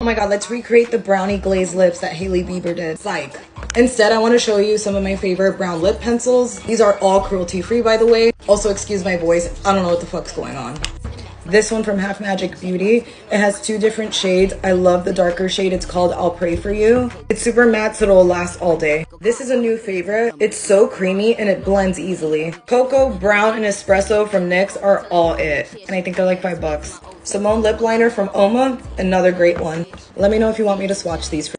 Oh my god, let's recreate the brownie glazed lips that Hailey Bieber did. Psych. Instead, I want to show you some of my favorite brown lip pencils. These are all cruelty free, by the way. Also, excuse my voice. I don't know what the fuck's going on. This one from Half Magic Beauty. It has two different shades. I love the darker shade. It's called I'll Pray For You. It's super matte, so it'll last all day. This is a new favorite. It's so creamy and it blends easily. Cocoa, brown, and espresso from NYX are all it. And I think they're like five bucks. Simone lip liner from Oma, another great one. Let me know if you want me to swatch these for